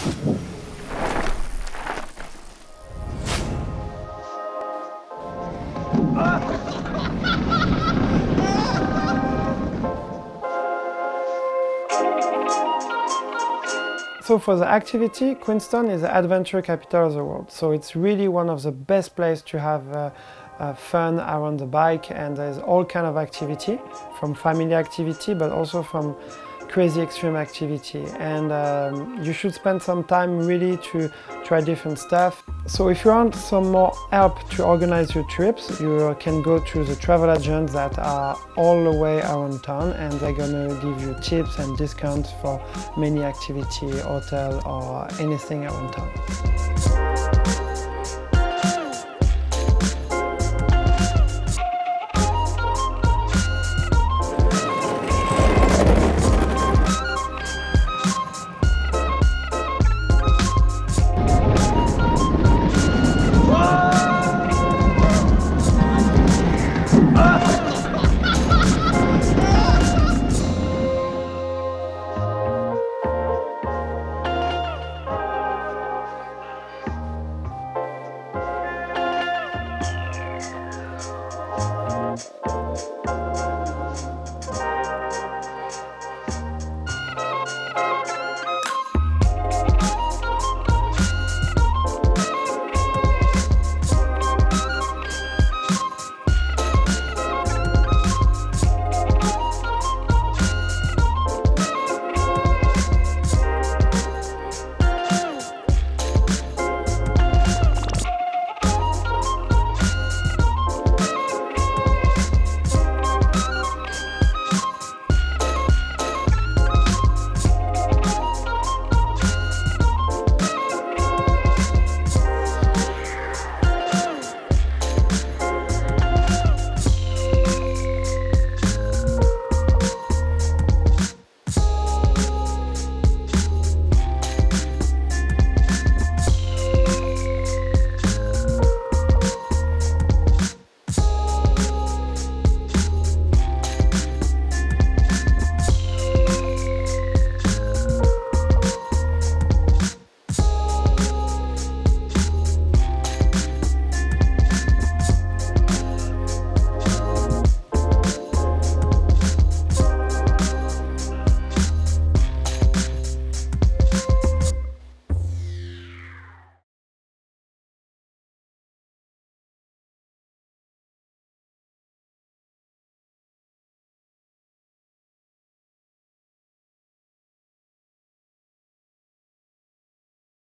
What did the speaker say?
So for the activity, Queenstown is the adventure capital of the world. So it's really one of the best places to have uh, uh, fun around the bike and there's all kind of activity, from family activity but also from crazy extreme activity and um, you should spend some time really to try different stuff. So if you want some more help to organize your trips, you can go to the travel agents that are all the way around town and they're gonna give you tips and discounts for many activity, hotel or anything around town.